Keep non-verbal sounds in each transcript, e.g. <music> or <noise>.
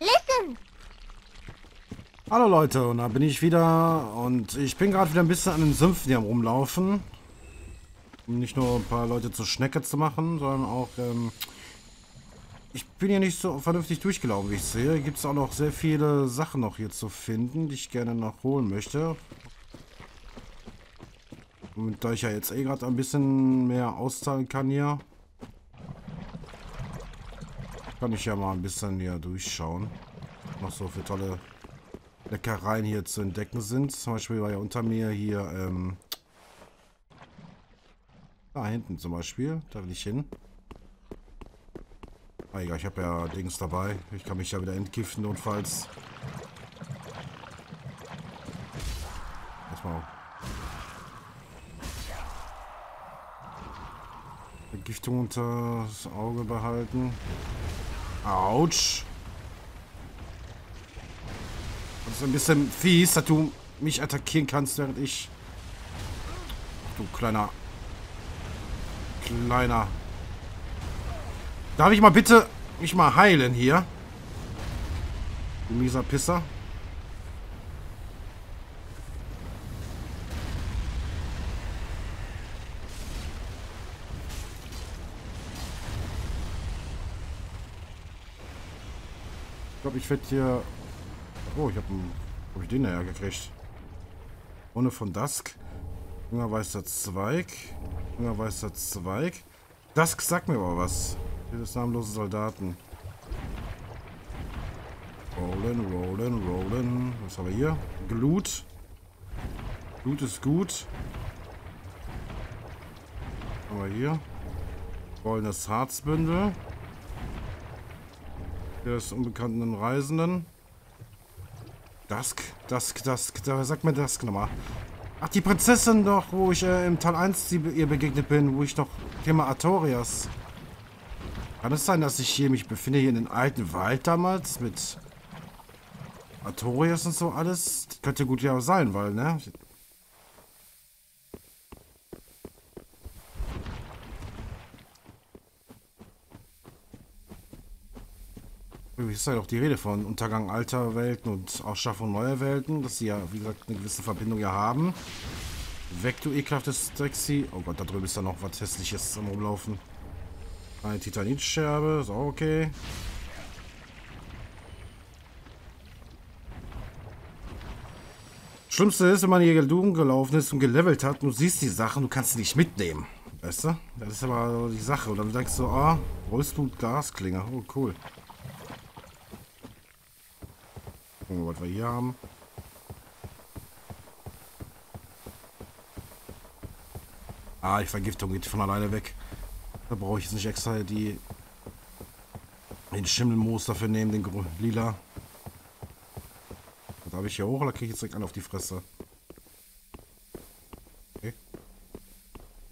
listen. Hallo Leute, und da bin ich wieder und ich bin gerade wieder ein bisschen an den Sümpfen hier rumlaufen. Um nicht nur ein paar Leute zur Schnecke zu machen, sondern auch, ähm, ich bin hier nicht so vernünftig durchgelaufen, wie ich sehe. Gibt es auch noch sehr viele Sachen noch hier zu finden, die ich gerne noch holen möchte. Und da ich ja jetzt eh gerade ein bisschen mehr auszahlen kann hier, kann ich ja mal ein bisschen hier durchschauen. Noch so für tolle Leckereien hier zu entdecken sind. Zum Beispiel war ja unter mir hier, ähm, da hinten zum Beispiel, da will ich hin. Ah, egal, ich habe ja Dings dabei. Ich kann mich ja wieder entgiften notfalls. Erstmal Vergiftung unter das Auge behalten. Autsch. Das ist ein bisschen fies, dass du mich attackieren kannst, während ich... Du kleiner... Kleiner... Darf ich mal bitte mich mal heilen hier? Du mieser Pisser. Ich glaube, ich werde hier... Oh, ich habe hab ich den näher gekriegt. Ohne von Dusk. Junger weißer Zweig. Junger weißer Zweig. Dusk sagt mir aber was. Dieses namenlose Soldaten. Rollen, rollen, rollen. Was haben wir hier? Glut. Glut ist gut. Was haben wir hier? Goldenes Harzbündel. Des unbekannten Reisenden. Dusk, Dusk, Dusk. Da sagt mir Dusk nochmal. Ach, die Prinzessin doch, wo ich äh, im Teil 1 die, ihr begegnet bin, wo ich noch Thema Artorias. Kann es sein, dass ich hier mich befinde, hier in den alten Wald damals mit Artorias und so alles? Das könnte gut ja auch sein, weil, ne? Ist ja doch die Rede von Untergang alter Welten und Ausschaffung neuer Welten, dass sie ja, wie gesagt, eine gewisse Verbindung ja haben. Weg, du ekelhaftes Drexi. Oh Gott, da drüben ist da noch was Hässliches am Rumlaufen. Eine Titanitscherbe, ist auch okay. Schlimmste ist, wenn man hier gelaufen ist und gelevelt hat und du siehst die Sachen, du kannst sie nicht mitnehmen. Weißt du? Das ist aber die Sache. Und dann denkst du, ah, Rollstuhl Glasklinge. Oh, cool. Gucken wir, was wir hier haben. Ah, die Vergiftung geht von alleine weg. Da brauche ich jetzt nicht extra die den Schimmelmoos dafür nehmen, den Grün lila. Da habe ich hier hoch oder kriege ich jetzt direkt einen auf die Fresse? Okay.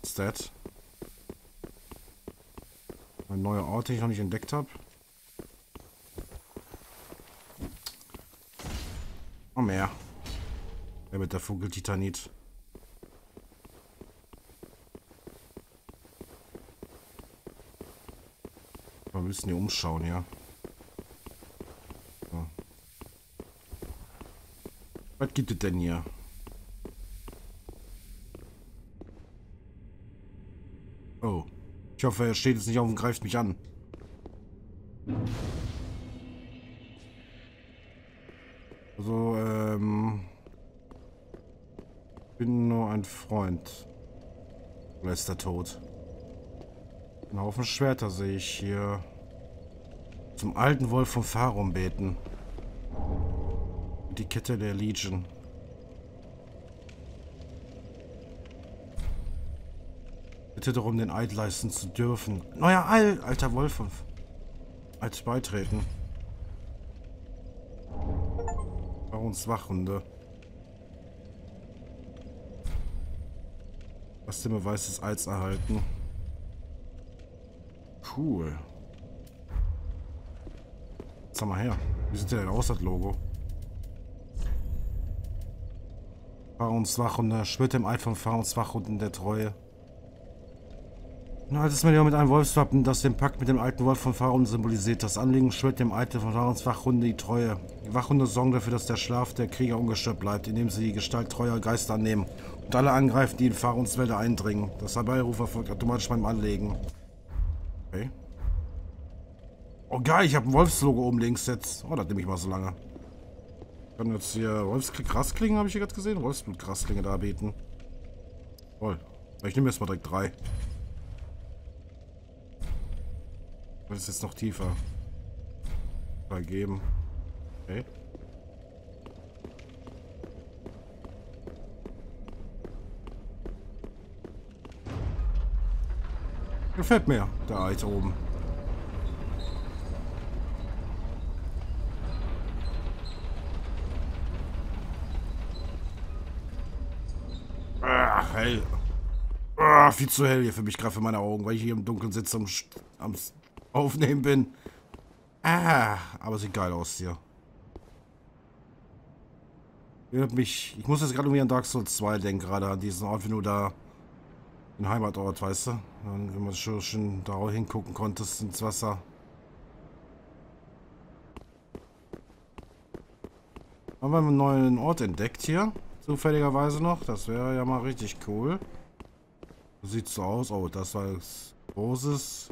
Ist das? Ein neuer Ort, den ich noch nicht entdeckt habe. Noch mehr. Ja, mit der Vogeltitanit. Wir müssen hier umschauen, ja. So. Was gibt es denn hier? Oh. Ich hoffe, er steht jetzt nicht auf und greift mich an. Ist er tot? Ein Haufen Schwerter sehe ich hier. Zum alten Wolf von Farum beten. Die Kette der Legion. Bitte darum, den Eid leisten zu dürfen. Neuer Al alter Wolf von als beitreten. Barons Wachhunde. Was den Beweis des Eids erhalten. Cool. Sag mal her. Wie sieht der denn aus, das Logo? Fahrungswachhunde. Schwört dem Eid von Fahrungswachhunden der Treue. Ein altes Medium mit einem Wolfswappen, das den Pakt mit dem alten Wolf von Pharaon symbolisiert. Das Anliegen schwört dem Alten von Pharaons Wachhunde die Treue. Die Wachhunde sorgen dafür, dass der Schlaf der Krieger ungestört bleibt, indem sie die Gestalt treuer Geister annehmen und alle angreifen, die in Pharaons Wälder eindringen. Das Herbeiruf erfolgt automatisch beim Anlegen. Okay. Oh geil, ich habe ein Wolfslogo oben links jetzt. Oh, das nehme ich mal so lange. Ich kann jetzt hier Wolfsgrasklingen, habe ich hier gerade gesehen. Wolfsblutgrasklinge da beten. Toll. Ich nehme jetzt mal direkt drei. Das ist jetzt noch tiefer. Vergeben. Okay. Gefällt mir, der Eid oben. Ach, hell. Ah, viel zu hell hier für mich, gerade für meine Augen, weil ich hier im Dunkeln sitze am, am Aufnehmen bin. Ah, aber sieht geil aus hier. Erinnert mich, ich muss jetzt gerade irgendwie an Dark Souls 2 denken, gerade an diesen Ort, wenn du da den Heimatort, weißt du? Wenn man schon, schon da hingucken konntest ins Wasser. Haben wir einen neuen Ort entdeckt hier? Zufälligerweise noch. Das wäre ja mal richtig cool. Sieht so aus. Oh, das war großes.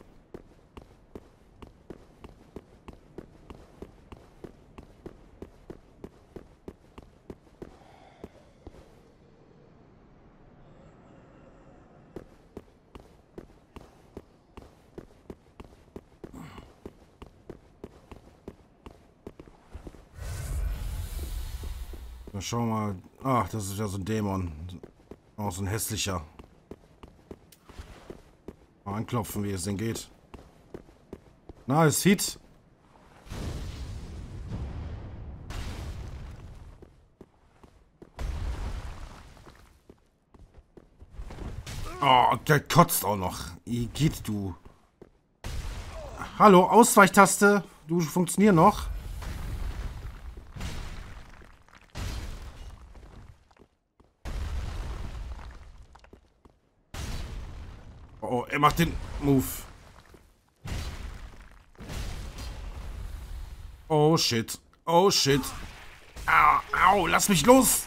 Schau mal. Ach, das ist ja so ein Dämon. Auch so ein hässlicher. Mal anklopfen, wie es denn geht. Ist Hit. Oh, der kotzt auch noch. Wie geht du? Hallo, Ausweichtaste. Du funktionier noch. Macht den Move. Oh shit. Oh shit. Au, au, lass mich los.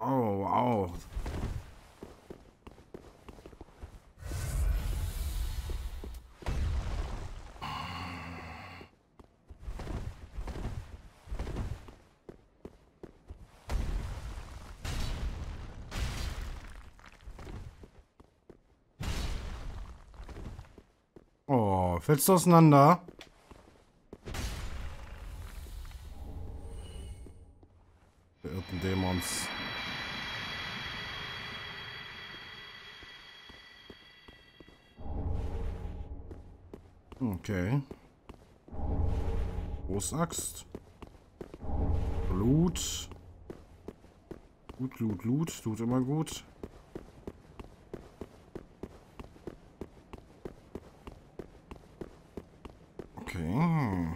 Oh, au. Oh, fällst du auseinander? Verirrten Dämons. Okay. Großaxt. Blut. Gut, Blut, Blut. Tut immer gut. Okay.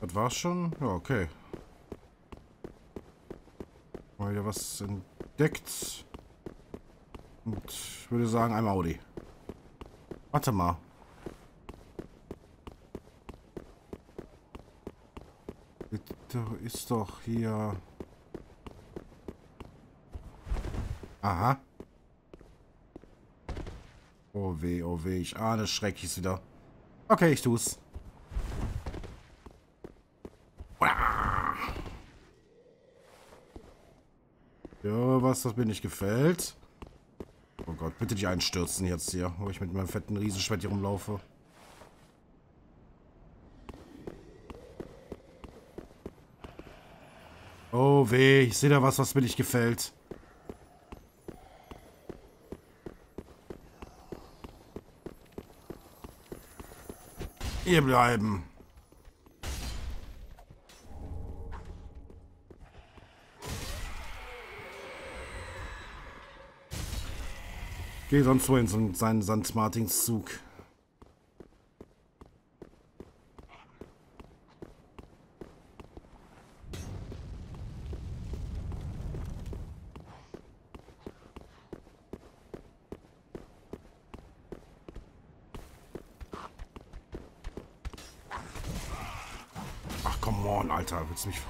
Das war's schon? Ja, okay. Mal wieder was entdeckt. Und ich würde sagen, ein Audi. Warte mal. Ist doch hier... Aha. Oh weh, oh weh, ich ahne Schreckliches wieder. Okay, ich tu's. Was das mir nicht gefällt. Oh Gott, bitte nicht einstürzen jetzt hier, wo ich mit meinem fetten Riesenschwert hier rumlaufe. Oh weh, ich sehe da was, was mir nicht gefällt. Hier bleiben. Geh sonst wohin, so seinen St. Martins Zug. Ach, come on, Alter. Willst du mich...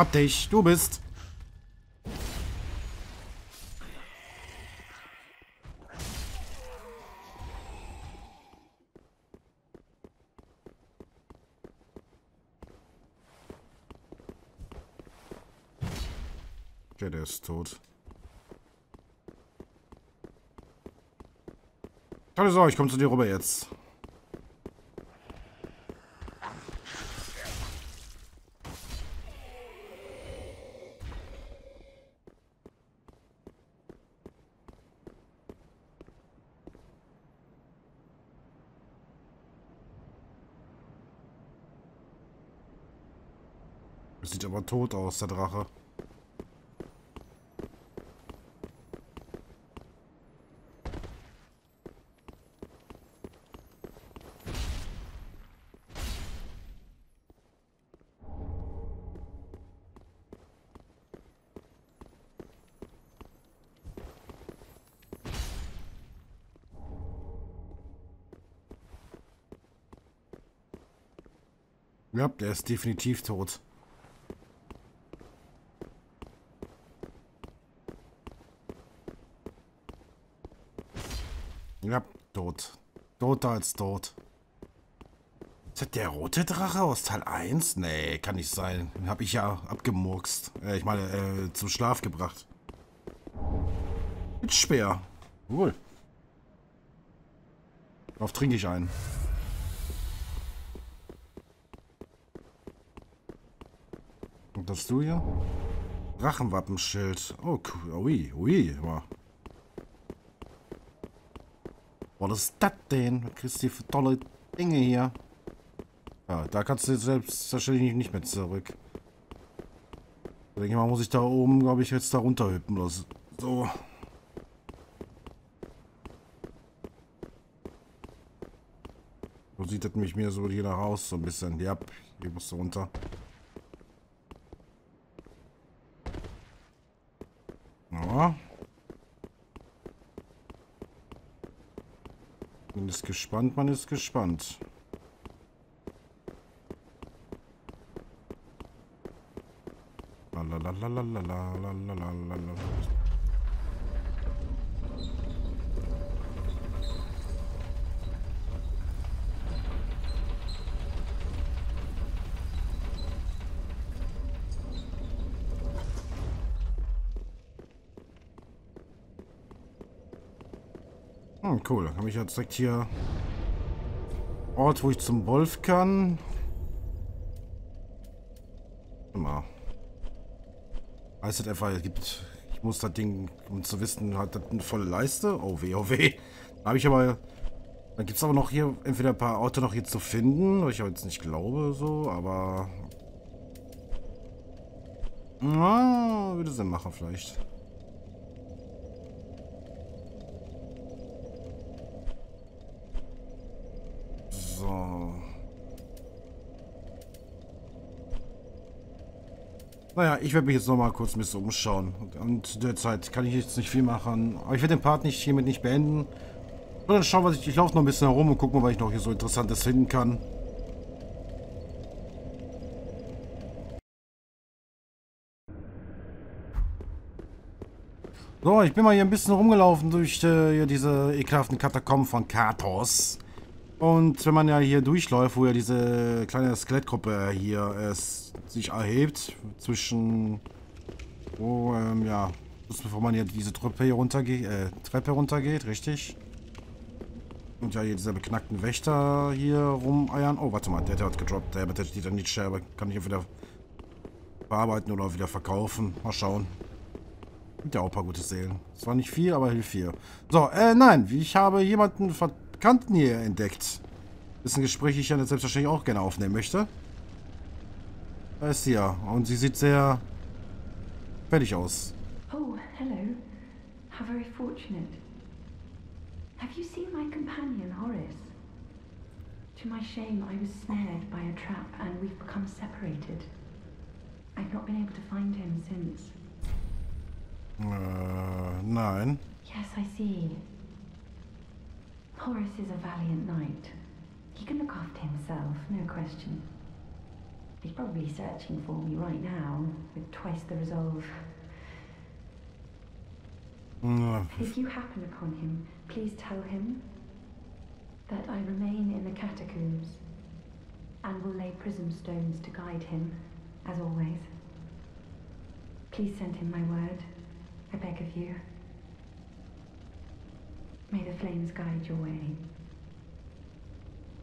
Hab dich, du bist. Okay, der ist tot. Keine Sorge, ich komme zu dir rüber jetzt. Sieht aber tot aus, der Drache. Ja, der ist definitiv tot. Ja, tot. Toter als tot. Ist das der rote Drache aus Teil 1? Nee, kann nicht sein. Den habe ich ja abgemurkst. Äh, ich meine, äh, zum Schlaf gebracht. Mit Speer. Cool. Darauf trinke ich ein. Und das du hier? Drachenwappenschild. Oh, cool. Ui, ui. Was ist das denn? Was kriegst du für tolle Dinge hier? Ja, da kannst du selbstverständlich nicht mehr zurück. Ich denke mal, muss ich da oben, glaube ich, jetzt da runterhüppen oder so. So sieht das mich mir so hier nach Haus so ein bisschen. Ja, hier musst du runter. Ja. Man ist gespannt, man ist gespannt. Hm, cool. Dann habe ich jetzt direkt hier Ort, wo ich zum Wolf kann. Mal. Heißt das einfach, es gibt, ich muss das Ding, um zu wissen, hat das eine volle Leiste? Oh weh, oh weh. Da habe ich aber, dann gibt es aber noch hier entweder ein paar Orte noch hier zu finden, was ich jetzt nicht glaube, so, aber... Na, würde Sinn machen vielleicht. So. Naja, ich werde mich jetzt noch mal kurz ein umschauen. Und derzeit kann ich jetzt nicht viel machen. Aber ich werde den Part nicht hiermit nicht beenden. Und dann schauen wir, ich, ich laufe noch ein bisschen herum und gucke mal, was ich noch hier so Interessantes finden kann. So, ich bin mal hier ein bisschen rumgelaufen durch äh, diese ekelhaften Katakomben von Katos. Und wenn man ja hier durchläuft, wo ja diese kleine Skelettgruppe hier es sich erhebt, zwischen, wo, ähm, ja, bevor man hier diese Treppe hier runtergeht, äh, Treppe runtergeht, richtig? Und ja, hier diese beknackten Wächter hier rumeiern. Oh, warte mal, der, der hat gedroppt. Der mit der nicht aber kann ich entweder bearbeiten oder wieder verkaufen. Mal schauen. Gibt ja auch ein paar gute Seelen. Zwar nicht viel, aber hilft viel. So, äh, nein, ich habe jemanden ver Bekannten hier entdeckt. Das ist ein Gespräch, ich ja selbstverständlich auch gerne aufnehmen möchte. Da ist sie ja. Und sie sieht sehr fertig aus. Oh, hello. How very fortunate. Have you seen my companion, Horace? To my shame, I was snared by a trap and we've become separated. I've not been able to find him since. Äh, nein. Yes, I see. Horace is a valiant knight. He can look after himself, no question. He's probably searching for me right now, with twice the resolve. Na, If you happen upon him, please tell him that I remain in the catacombs and will lay prism stones to guide him, as always. Please send him my word, I beg of you. May the flames guide your way.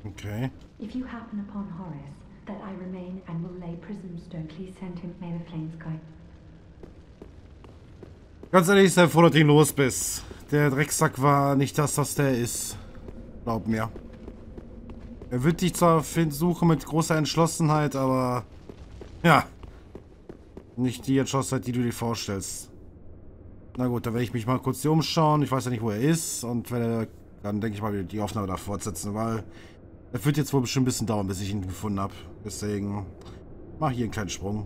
Okay. If you happen upon Horace, that I remain and will lay prism stone, please send him, may the flames guide. Ganz ehrlich, sei froh, dass du ihn los bist. Der Drecksack war nicht das, was der ist. Glaub mir. Er wird dich zwar suchen mit großer Entschlossenheit, aber... Ja. Nicht die Entschlossenheit, die du dir vorstellst. Na gut, dann werde ich mich mal kurz hier umschauen. Ich weiß ja nicht, wo er ist. Und wenn er... Dann denke ich mal, die Aufnahme da fortsetzen, weil... Er wird jetzt wohl bestimmt ein bisschen dauern, bis ich ihn gefunden habe. Deswegen... Mach hier einen kleinen Sprung.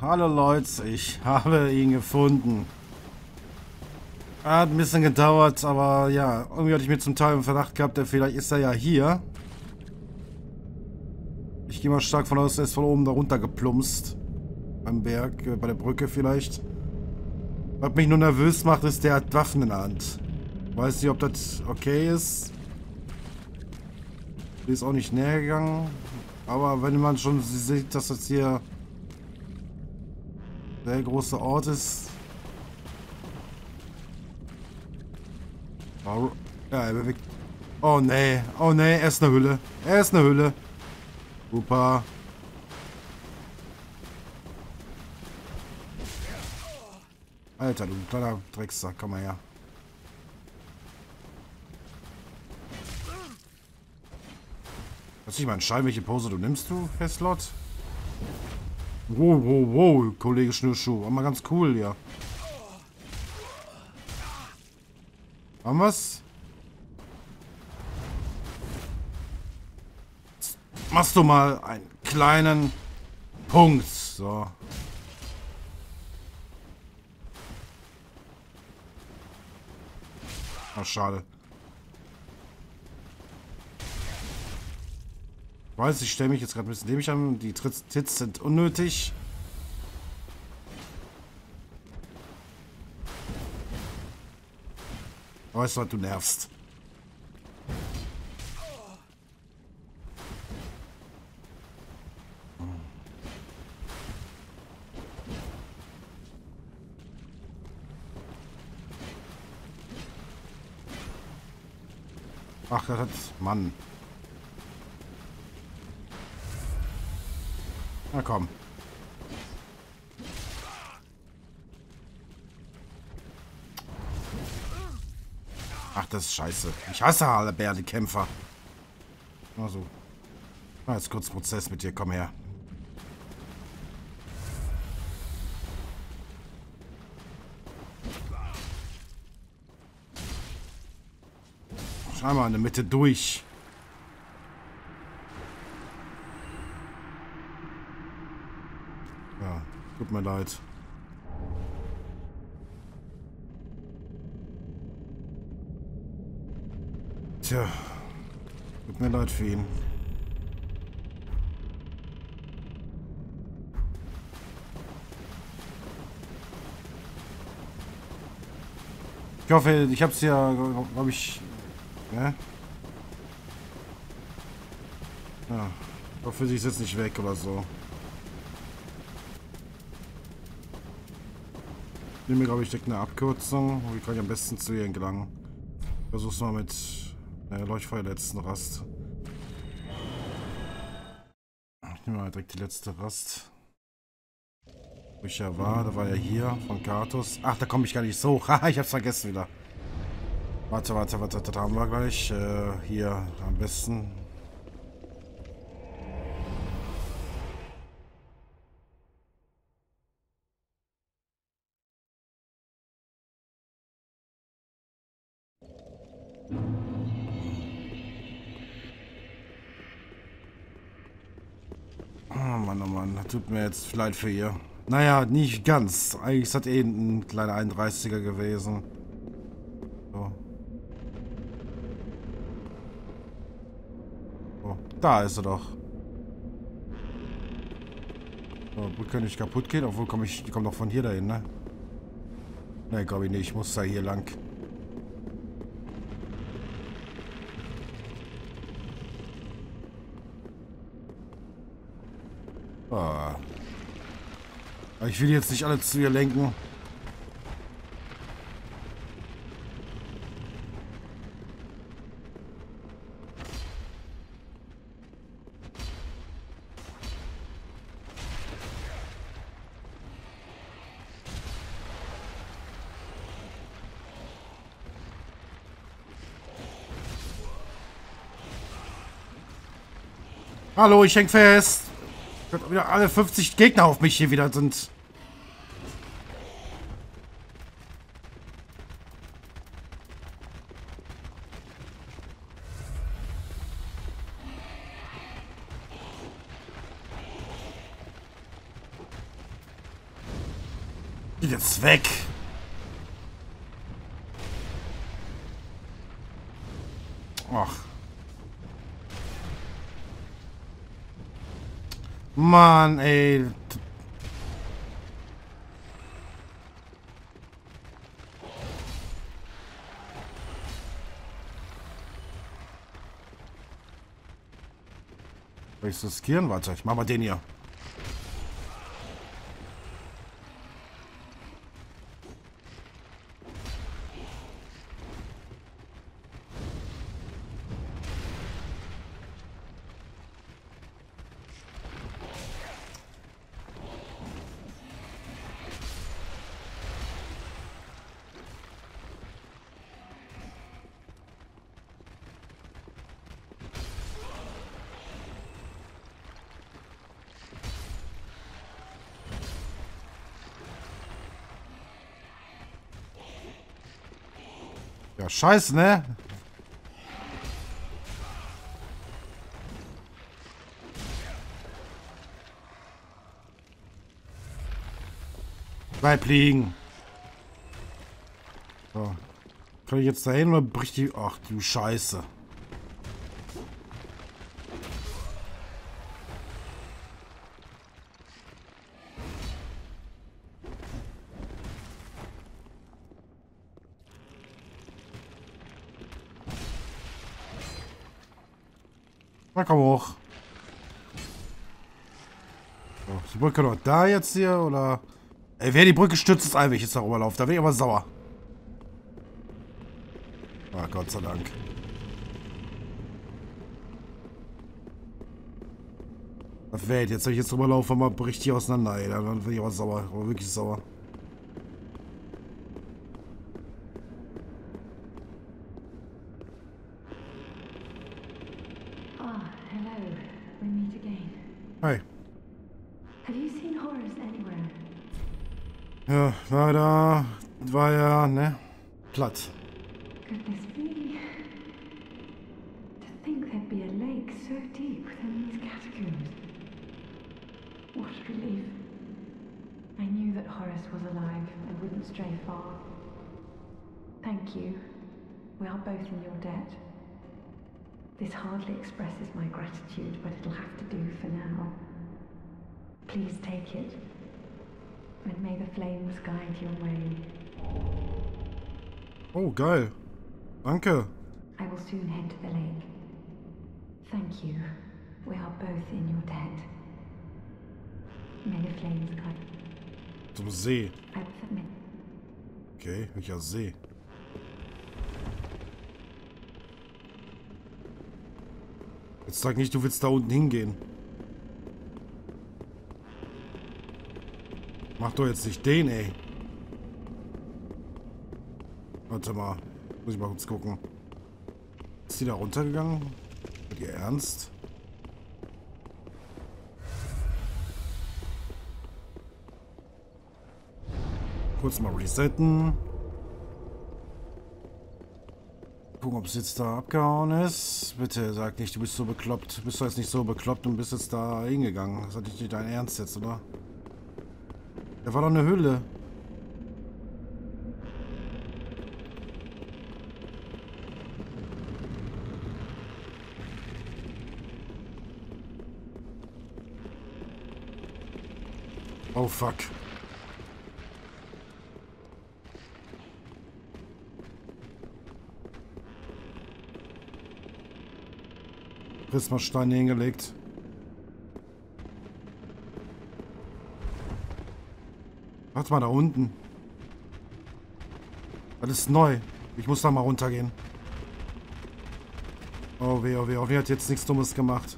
Hallo Leute, ich <laughs> habe ihn gefunden. Hat ein bisschen gedauert, aber ja, irgendwie hatte ich mir zum Teil im Verdacht gehabt, der vielleicht ist er ja hier. Ich gehe mal stark von aus, er ist von oben da runter geplumpst. Am Berg, äh, bei der Brücke vielleicht. Was mich nur nervös macht, ist, der hat Waffen in der Hand. Weiß nicht, ob das okay ist. Die ist auch nicht näher gegangen. Aber wenn man schon sieht, dass das hier der große Ort ist. Ja, er bewegt. Oh nee, oh nee, er ist eine Hülle. Er ist eine Hülle. Super. Alter, du kleiner Drecksack, komm mal her. Lass dich mal entscheiden, welche Pose du nimmst, du Fesslot. Wow, wow, wow, Kollege Schnürschuh. War mal ganz cool, ja. Haben wir's? Machst du mal einen kleinen Punkt. So. Ach, schade. Ich weiß, ich stelle mich jetzt gerade ein bisschen dämlich an. Die Tits sind unnötig. Was, du nervst. Ach, das hat... Mann. Na komm. Ach, das ist scheiße. Ich hasse alle Bärdekämpfer. Also. Na, jetzt kurz Prozess mit dir. Komm her. Schau in der Mitte durch. Ja, tut mir leid. Tja, tut mir leid für ihn. Ich hoffe, ich hab's ja, glaube ich, ja? Ja, ich hoffe, sie ist jetzt nicht weg oder so. Nehme, glaube ich, direkt eine Abkürzung. Wie kann ich am besten zu ihr gelangen? Versuch's mal mit äh, Leuchtfeuer letzten Rast. Ich nehme mal direkt die letzte Rast. Wo ich ja war, da war ja hier von Katus. Ach, da komme ich gar nicht so. <laughs> Haha, ich hab's vergessen wieder. Warte, warte, warte, das haben wir gleich. Äh, hier am besten Tut mir jetzt leid für ihr. Naja, nicht ganz. Eigentlich ist das eh ein kleiner 31er gewesen. So. so. Da ist er doch. So, Brücke nicht kaputt gehen, obwohl komme ich, die kommt doch von hier dahin, ne? Ne, glaube ich nicht. Ich muss da hier lang. Ah. Ich will jetzt nicht alle zu ihr lenken. Hallo, ich häng fest. Wieder alle 50 Gegner auf mich hier wieder sind. Jetzt weg. Ach. Mann, ey. Soll ich riskieren? Warte, ich mach mal den hier. Scheiße, ne? Bleib liegen. So. Kann ich jetzt da hin oder bricht die... Ach, du Scheiße. Na komm hoch. So, die Brücke noch da jetzt hier, oder? Ey, wer die Brücke stützt, ist einfach jetzt darüber laufen. Da bin ich aber sauer. Ah, Gott sei Dank. Das wäre jetzt, wenn ich jetzt drüber laufe, mal bricht hier auseinander, ey. Dann bin ich aber sauer. Aber wirklich sauer. Are both in your debt. This hardly expresses my gratitude, but it'll have to do for now. Please take it. And may the flames guide your way. Oh, geil. Danke. I will soon head to the lake. Thank you. We are both in your debt. May the flames guide. Zum See. Okay, welcher See? Jetzt sag nicht, du willst da unten hingehen. Mach doch jetzt nicht den, ey. Warte mal. Muss ich mal kurz gucken. Ist die da runtergegangen? Mit ihr ernst? Kurz mal resetten. Gucken, ob es jetzt da abgehauen ist. Bitte sag nicht, du bist so bekloppt. Du bist doch jetzt nicht so bekloppt und bist jetzt da hingegangen. Das ich nicht dein Ernst jetzt, oder? Da war doch eine Hülle. Oh fuck. Prismasteine hingelegt. Warte mal da unten. Das ist neu. Ich muss da mal runtergehen. Oh weh, oh weh, oh weh, hat jetzt nichts Dummes gemacht.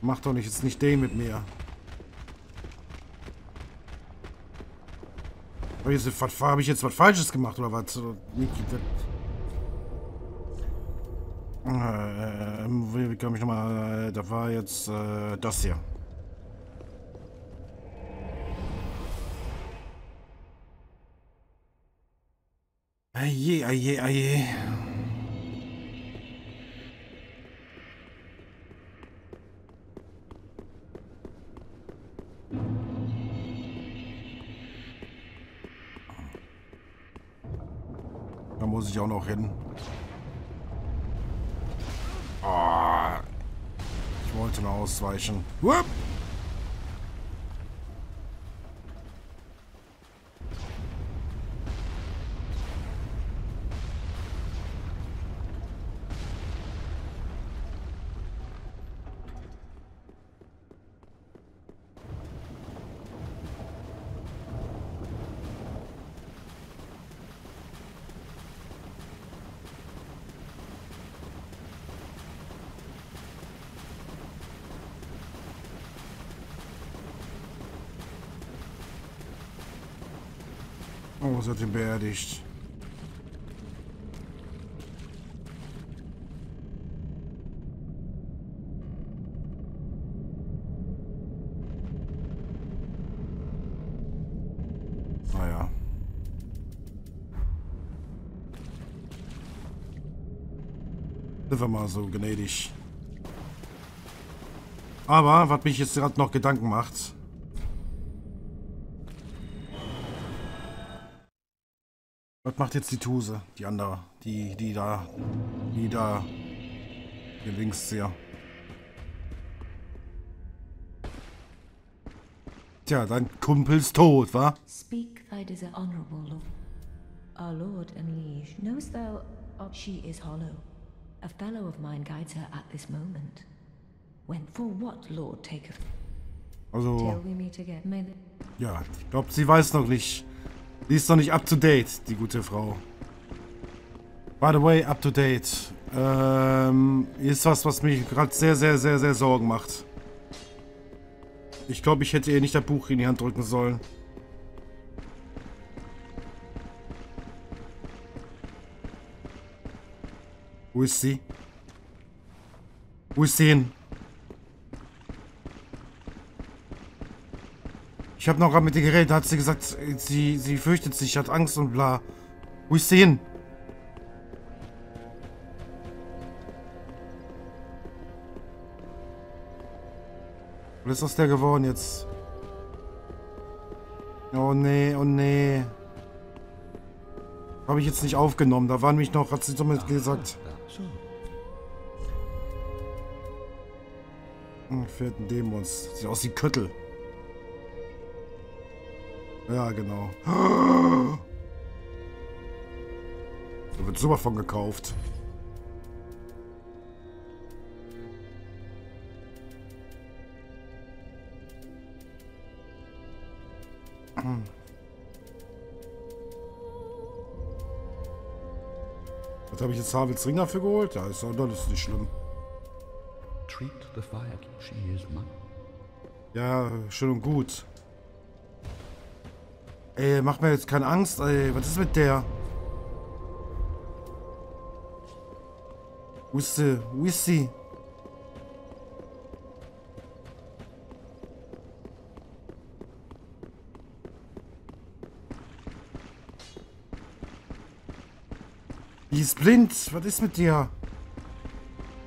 Mach doch nicht jetzt nicht den mit mir. Habe ich, jetzt, hab ich jetzt was Falsches gemacht oder was? Äh, wie komme ich nochmal? Da war jetzt äh, das hier. Aje, aje. Da muss ich auch noch hin. Oh, ich wollte nur ausweichen. Whoop! Ihn beerdigt. Naja. Sind mal so gnädig. Aber, was mich jetzt gerade noch Gedanken macht, Was macht jetzt die Tuse? Die andere. Die, die da. Die da. Hier links sehr. Tja, dein Kumpel ist tot, wa? Speak thy desire, honorable lord. Our lord and liege, knowest thou she is hollow? A fellow of mine guides her at this moment. When for what lord taketh Also, ja, ich glaube, sie weiß noch nicht. Die ist noch nicht up to date, die gute Frau. By the way, up to date. Ähm, ist was, was mich gerade sehr, sehr, sehr, sehr Sorgen macht. Ich glaube, ich hätte ihr nicht das Buch in die Hand drücken sollen. Wo ist sie? Wo ist sie hin? Ich habe noch gerade mit ihr geredet, da hat sie gesagt, sie, sie fürchtet sich, hat Angst und bla. Wo ist sie hin? Was ist aus der geworden jetzt? Oh nee, oh nee. Habe ich jetzt nicht aufgenommen. Da waren mich noch, hat sie zumindest gesagt. Hm, vierten Dämons. Sieht aus wie Köttel. Ja, genau. Da wird sowas von gekauft. Was habe ich jetzt Havels Ring dafür geholt? Ja, ist, das ist nicht schlimm. Treat the fire. She is mine. Ja, schön und gut. Ey, mach mir jetzt keine Angst, ey. Was ist mit der? Wo ist sie? Wo ist sie? Die ist blind. Was ist mit dir?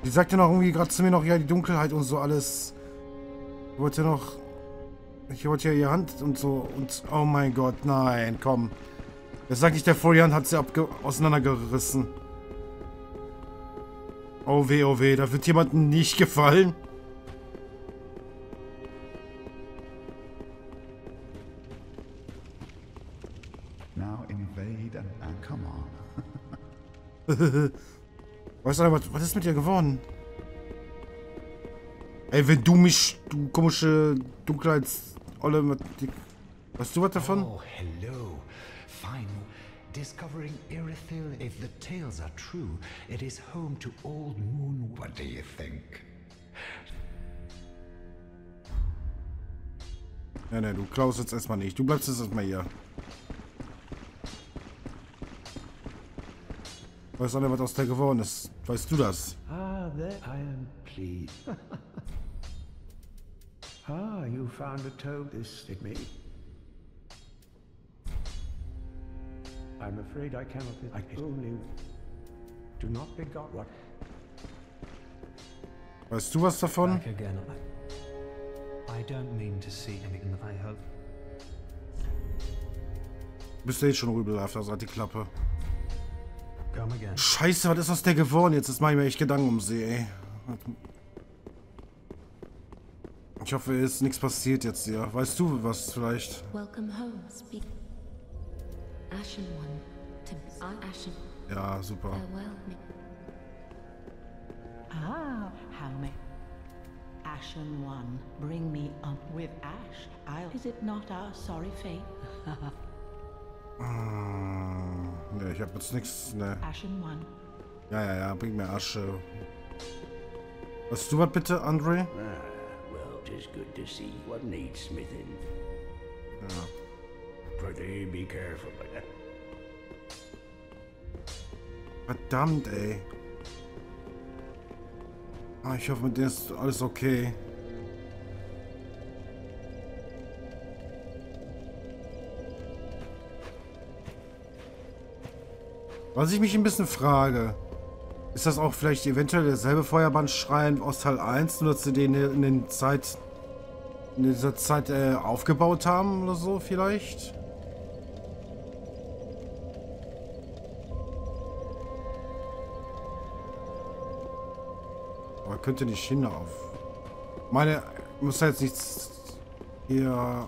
Die sagt ja noch irgendwie gerade zu mir noch, ja, die Dunkelheit und so alles. Ich wollte noch... Ich wollte ja ihr Hand und so und... Oh mein Gott, nein, komm. Das sagt nicht der Foliant hat sie auseinandergerissen. Oh weh, oh weh, da wird jemandem nicht gefallen. Now invade and, and come on. <laughs> weißt du, was, was ist mit dir geworden? Ey, wenn du mich, du komische Dunkelheitsolle, weißt du was davon? Oh, hello. Fine. Discovering Irithil, if the tales are true, it is home to Old Moon. What do you think? Ja, ne, du klaust jetzt erstmal nicht. Du bleibst jetzt erstmal hier. Weißt du, was aus der geworden ist? Weißt du das? Ah, there I am pleased. <laughs> ah, you found a toad this did me. I'm afraid I cannot. I only do not be got what. Weißt du was davon? I, I don't mean to see anything that I hope. Bist du jetzt schon rübelhaft, also halt die Klappe. Come again. Scheiße, was ist aus der geworden? Jetzt ist mir echt Gedanken um sie, ey. Ich hoffe, es ist nichts passiert jetzt hier. Weißt du was vielleicht? Welcome home, speak. Ashen One, to I Ashen. Ja, super. Ah, how may Ashen One bring me up with Ash? I'll. Is it not our sorry fate? <laughs> Hm, Ne, ich hab jetzt nichts. Ne. Ashen One. Ja, ja, ja, bring mir Asche. Weißt du was bitte, Andre? Ah, tis good to see what needs smithing. Prithee, be careful. Verdammt, ey. Ah, ich hoffe, mit dir ist alles okay. Was ich mich ein bisschen frage, ist das auch vielleicht eventuell derselbe Feuerbandschrein aus Teil 1, nur dass sie den in, den Zeit, in dieser Zeit äh, aufgebaut haben oder so vielleicht? Aber könnte nicht hinauf. Meine, muss da jetzt nichts hier.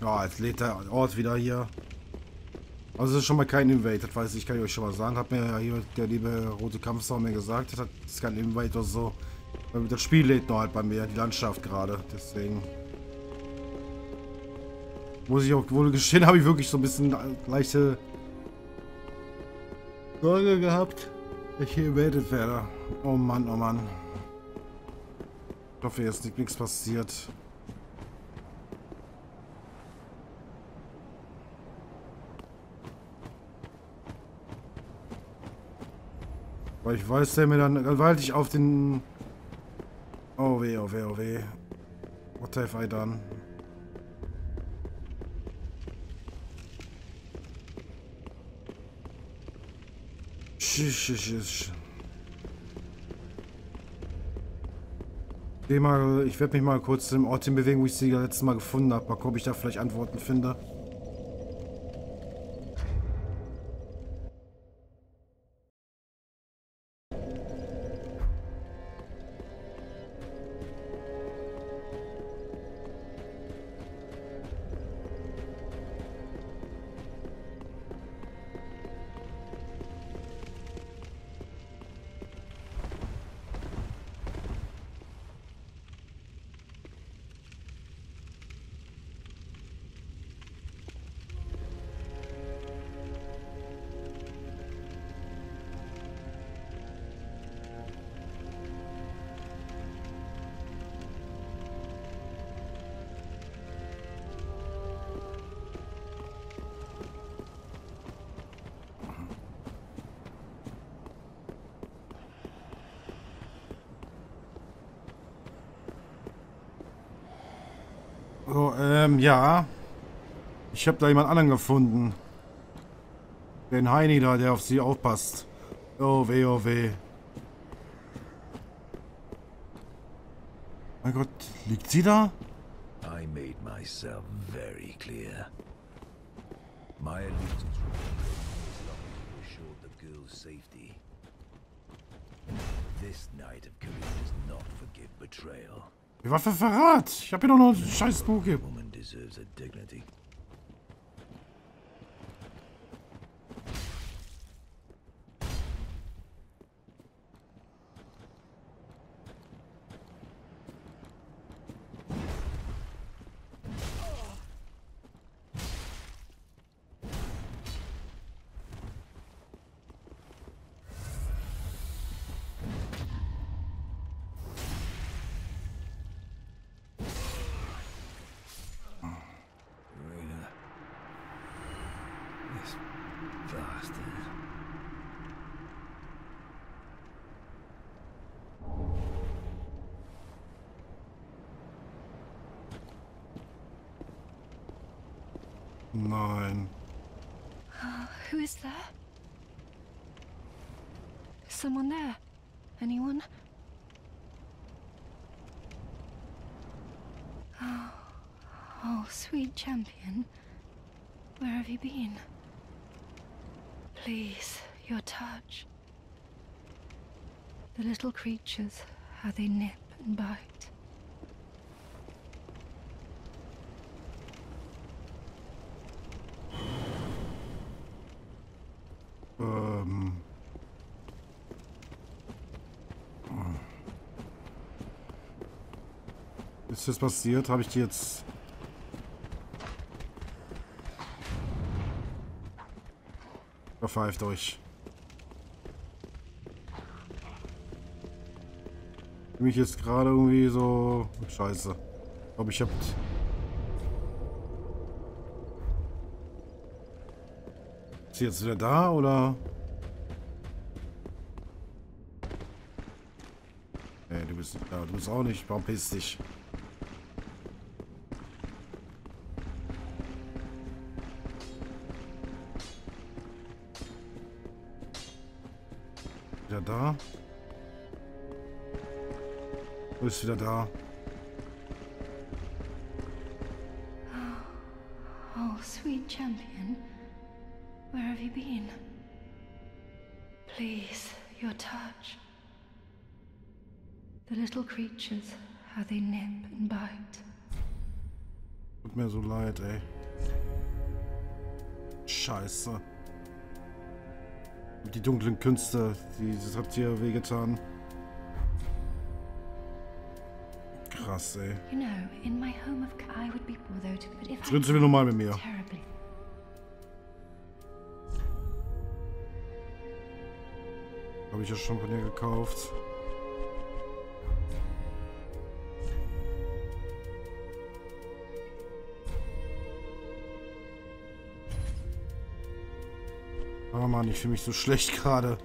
Ja, jetzt lädt der Ort wieder hier. Also es ist schon mal kein Invade, das weiß ich, kann ich euch schon mal sagen. Hat mir ja hier der liebe rote Kampfsau mir gesagt, das ist kein Invade oder so. Das Spiel lädt noch halt bei mir, die Landschaft gerade. Deswegen. Muss ich auch wohl gestehen, <laughs> habe ich wirklich so ein bisschen leichte Sorge gehabt, dass ich hier invaded werde. Oh Mann, oh Mann. Ich hoffe, jetzt ist nichts passiert. Weil ich weiß, der mir dann, ich auf den... Oh weh, oh weh, oh weh. What have I done? Schisch, schisch, schisch. Ich werde mich mal kurz im Ort hin bewegen, wo ich sie das letzte Mal gefunden habe. Mal gucken, ob ich da vielleicht Antworten finde. So, ähm, ja. Ich habe da jemand anderen gefunden. Den Heini da, der auf sie aufpasst. Oh weh, oh weh. Mein Gott, liegt sie da? I made myself very clear. My allegiance as long you assured the girl's safety. This night of Korea does not forgive betrayal. Waffe Verrat. Ich hab hier doch nur ein scheiß Buch hier. Champion. Where have you been? Please, your touch. The little creatures, how they nip and bite. Ähm. Ist das passiert? Habe ich die jetzt... Verpfeift euch. Mich jetzt gerade irgendwie so... Scheiße. Ich glaube, ich hab... Ist sie jetzt wieder da, oder... Nee, du bist nicht da. Du bist auch nicht. Warum piss dich? Da? Du bist wieder da. Oh, sweet champion. Where have you been? Please, your touch. The little creatures, how they nip and bite. Tut mir so leid, ey. Scheiße. Die dunklen Künste, die, das hat dir wehgetan. Krass, ey. You know, in my home of I would be bothered, but if du wieder normal mit mir. terribly Habe ich ja schon von dir gekauft. Oh Mann, ich fühle mich so schlecht gerade.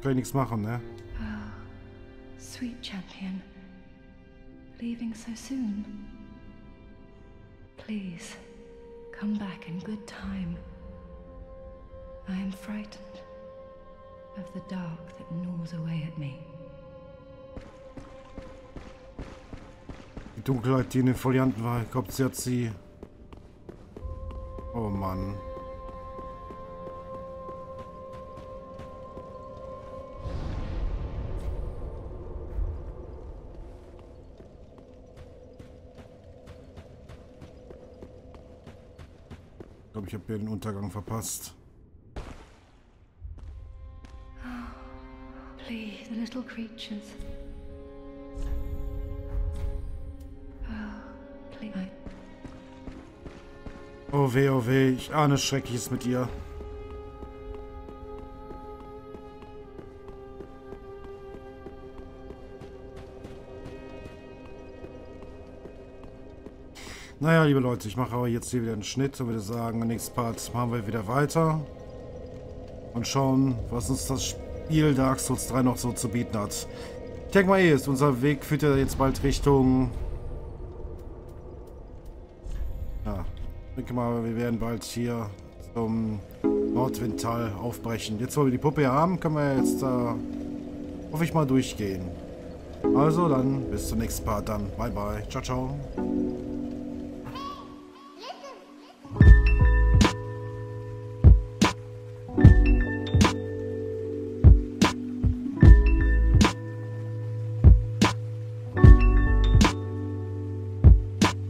Kann ich nichts machen, ne? Sweet champion, leaving so soon. Please, come back in good time. I am frightened of the dark that gnaws away at me. Die Dunkelheit, die in den Folianten war. Glaube, sie hat sie... Oh Mann. Glaube, ich habe hier den Untergang verpasst. Please, the little creatures. Oh, Oh weh, oh weh. Ich ahne Schreckliches mit ihr. Naja, liebe Leute, ich mache aber jetzt hier wieder einen Schnitt und würde sagen, im nächsten Part machen wir wieder weiter. Und schauen, was uns das Spiel Dark Souls 3 noch so zu bieten hat. Ich denke mal eh, ist unser Weg führt ja jetzt bald Richtung... Ja, ich denke mal, wir werden bald hier zum Nordwindtal aufbrechen. Jetzt, wo wir die Puppe haben, können wir jetzt da, hoffe ich mal, durchgehen. Also dann, bis zum nächsten Part dann. Bye, bye. Ciao, ciao.